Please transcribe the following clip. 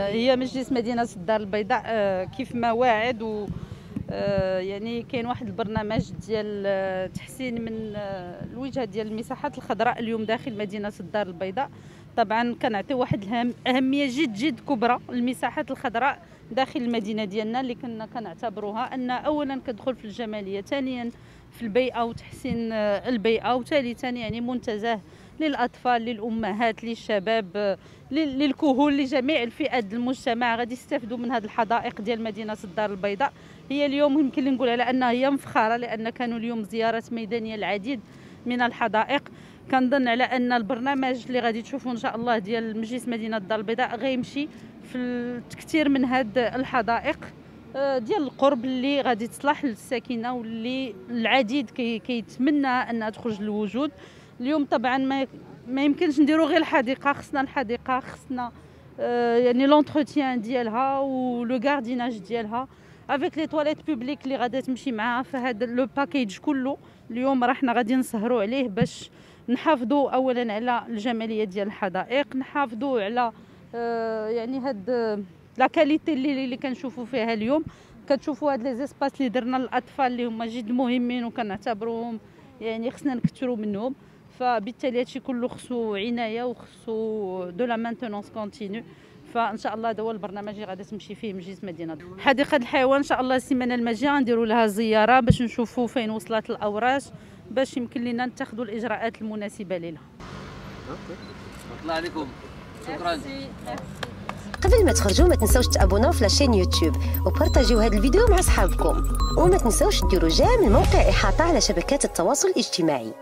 هي مجلس مدينة الدار البيضاء آه، كيف ما واعد و يعني كاين واحد البرنامج ديال آه، تحسين من آه، الوجهة ديال المساحات الخضراء اليوم داخل مدينة الدار البيضاء. طبعا كنعطي واحد أهمية جد جد كبرى المساحات الخضراء داخل المدينة ديالنا اللي كنا كنعتبروها أن اولا كتدخل في الجمالية ثانيا في البيئة وتحسين آه، البيئة وثالثا يعني منتزه للأطفال للأمهات للشباب آه، لل- للكهول لجميع الفئات المجتمع. غادي يستافدوا من هذه الحدائق ديال مدينة الدار البيضاء. هي اليوم يمكن نقول على انها هي مفخرة لأن كانوا اليوم زيارات ميدانية العديد من الحدائق. كنظن على أن البرنامج اللي غادي تشوفوا إن شاء الله ديال مجلس مدينة الدار البيضاء غيمشي في التكثير من هاد الحدائق آه، ديال القرب اللي غادي تصلح للساكنة واللي العديد كي كيتمنى أنها تخرج للوجود. اليوم طبعا ما ما يمكنش نديرو غير الحديقة خصنا الحديقة خصنا آه، يعني l'entretien ديالها و le gardiennage ديالها avec les toilettes publiques اللي غادي تمشي معاها. هذا le package كله اليوم راه حنا غادي نسهروا عليه باش نحافظوا اولا على الجمالية ديال الحدائق نحافظوا على آه، يعني هاد آه، la qualité اللي اللي كنشوفوا فيها اليوم. كتشوفوا هاد les espaces اللي درنا للأطفال اللي هما جد مهمين وكنعتبروهم يعني خصنا نكثروا منهم. فبالتالي هادشي كله خصو عناية وخصو de la maintenance continue فإن شاء الله هذا هو البرنامج اللي غادي تمشي فيه مجلس مدينة حديقة الحيوان إن شاء الله السيمانة الماجية غنديروا لها زيارة باش نشوفوا فين وصلت الاوراق باش يمكن لنا نتخذوا الإجراءات المناسبة لها الله عليكم. شكرا. قبل ما تخرجوا ما تنسوش تابوناو في la chaîne يوتيوب وبارطاجيو هذا الفيديو مع أصحابكم. وما تنسوش ديروا جيم الموقع إحاطة على شبكات التواصل الاجتماعي.